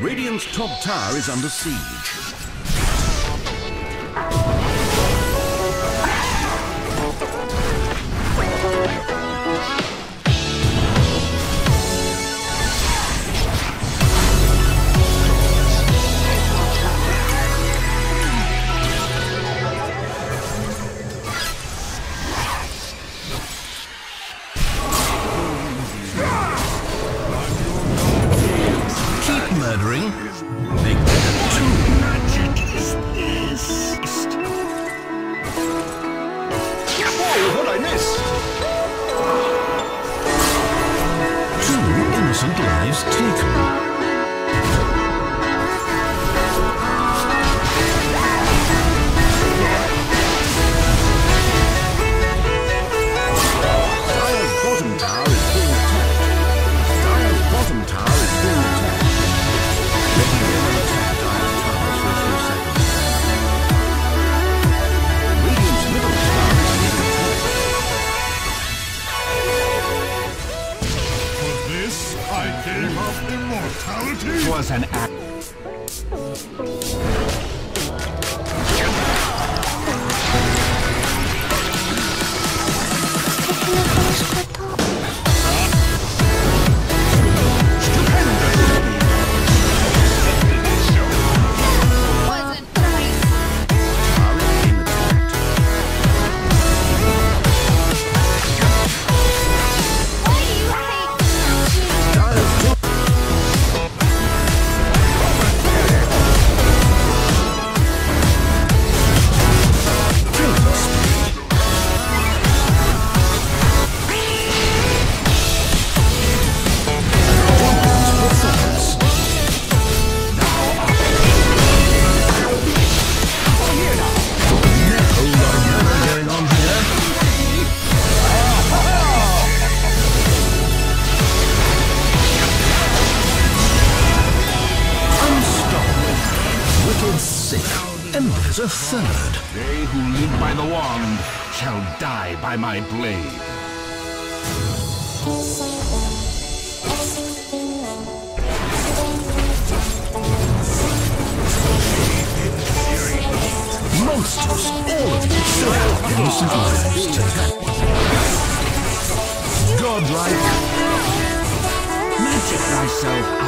Radiant's top tower is under siege. Fatality was an act. And there's a third. They who live by the wand shall die by my blade. Monsters, all of you should have innocent lives taken. Godlike. Magic thyself